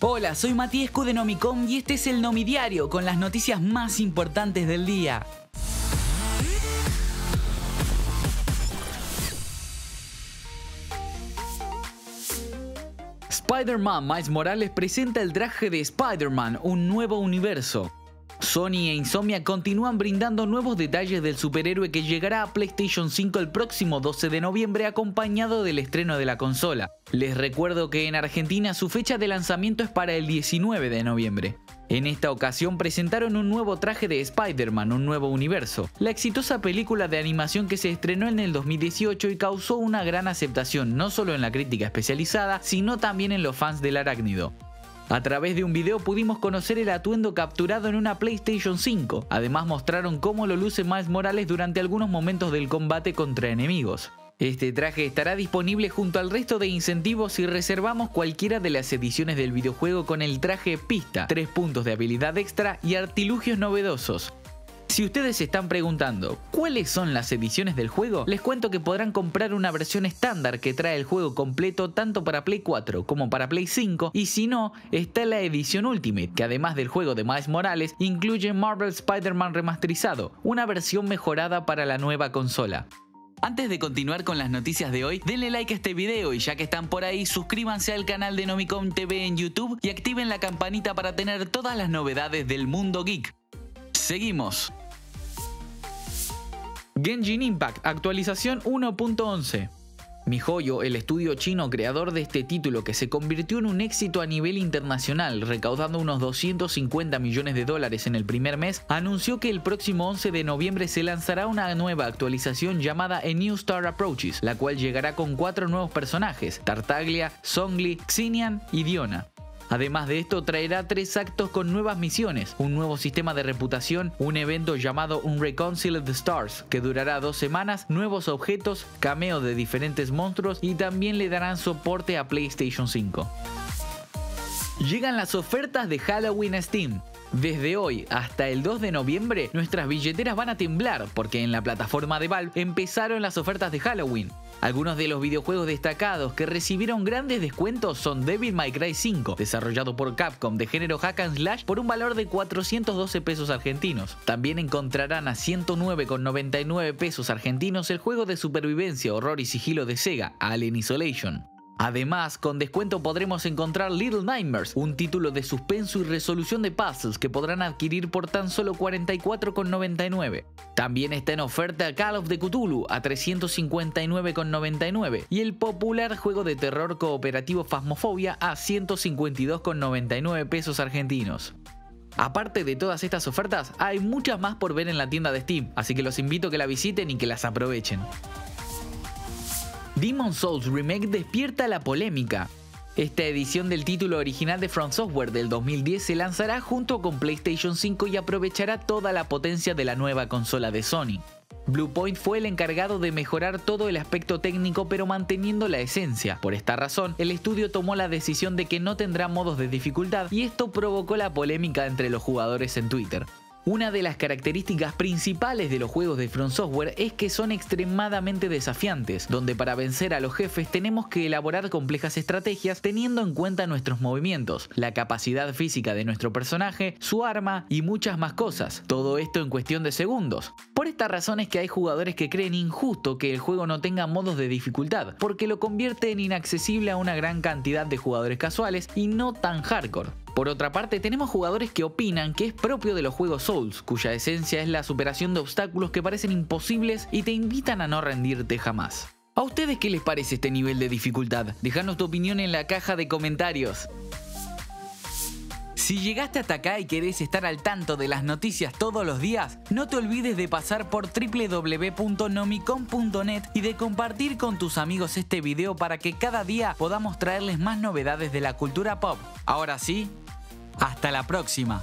Hola, soy Matías de Nomicom y este es el Nomidiario con las noticias más importantes del día. Spider-Man Miles Morales presenta el traje de Spider-Man, un nuevo universo. Sony e Insomnia continúan brindando nuevos detalles del superhéroe que llegará a PlayStation 5 el próximo 12 de noviembre acompañado del estreno de la consola. Les recuerdo que en Argentina su fecha de lanzamiento es para el 19 de noviembre. En esta ocasión presentaron un nuevo traje de Spider-Man, un nuevo universo, la exitosa película de animación que se estrenó en el 2018 y causó una gran aceptación no solo en la crítica especializada, sino también en los fans del arácnido. A través de un video pudimos conocer el atuendo capturado en una PlayStation 5. Además mostraron cómo lo luce Miles Morales durante algunos momentos del combate contra enemigos. Este traje estará disponible junto al resto de incentivos si reservamos cualquiera de las ediciones del videojuego con el traje pista, 3 puntos de habilidad extra y artilugios novedosos. Si ustedes se están preguntando cuáles son las ediciones del juego, les cuento que podrán comprar una versión estándar que trae el juego completo tanto para Play 4 como para Play 5 y si no, está la edición Ultimate, que además del juego de Miles Morales, incluye Marvel Spider-Man remasterizado, una versión mejorada para la nueva consola. Antes de continuar con las noticias de hoy, denle like a este video y ya que están por ahí, suscríbanse al canal de Nomicom TV en YouTube y activen la campanita para tener todas las novedades del mundo geek. Seguimos. Genshin Impact, actualización 1.11. MiHoYo, el estudio chino creador de este título que se convirtió en un éxito a nivel internacional, recaudando unos 250 millones de dólares en el primer mes, anunció que el próximo 11 de noviembre se lanzará una nueva actualización llamada A New Star Approaches, la cual llegará con cuatro nuevos personajes, Tartaglia, Songli, Xinian y Diona. Además de esto, traerá tres actos con nuevas misiones, un nuevo sistema de reputación, un evento llamado Un the Stars, que durará dos semanas, nuevos objetos, cameos de diferentes monstruos y también le darán soporte a PlayStation 5. Llegan las ofertas de Halloween Steam. Desde hoy hasta el 2 de noviembre, nuestras billeteras van a temblar porque en la plataforma de Valve empezaron las ofertas de Halloween. Algunos de los videojuegos destacados que recibieron grandes descuentos son Devil May Cry 5, desarrollado por Capcom de género hack and slash por un valor de 412 pesos argentinos. También encontrarán a 109,99 pesos argentinos el juego de supervivencia, horror y sigilo de Sega, Alien Isolation. Además, con descuento podremos encontrar Little Nightmares, un título de suspenso y resolución de puzzles que podrán adquirir por tan solo 44,99. También está en oferta Call of the Cthulhu a 359,99 y el popular juego de terror cooperativo Phasmophobia a 152,99 pesos argentinos. Aparte de todas estas ofertas, hay muchas más por ver en la tienda de Steam, así que los invito a que la visiten y que las aprovechen. Demon Souls Remake despierta la polémica. Esta edición del título original de From Software del 2010 se lanzará junto con PlayStation 5 y aprovechará toda la potencia de la nueva consola de Sony. Bluepoint fue el encargado de mejorar todo el aspecto técnico pero manteniendo la esencia. Por esta razón, el estudio tomó la decisión de que no tendrá modos de dificultad y esto provocó la polémica entre los jugadores en Twitter. Una de las características principales de los juegos de Front Software es que son extremadamente desafiantes, donde para vencer a los jefes tenemos que elaborar complejas estrategias teniendo en cuenta nuestros movimientos, la capacidad física de nuestro personaje, su arma y muchas más cosas, todo esto en cuestión de segundos. Por esta razón es que hay jugadores que creen injusto que el juego no tenga modos de dificultad, porque lo convierte en inaccesible a una gran cantidad de jugadores casuales y no tan hardcore. Por otra parte, tenemos jugadores que opinan que es propio de los juegos Souls, cuya esencia es la superación de obstáculos que parecen imposibles y te invitan a no rendirte jamás. ¿A ustedes qué les parece este nivel de dificultad? Déjanos tu opinión en la caja de comentarios. Si llegaste hasta acá y querés estar al tanto de las noticias todos los días, no te olvides de pasar por www.nomicon.net y de compartir con tus amigos este video para que cada día podamos traerles más novedades de la cultura pop. Ahora sí, hasta la próxima.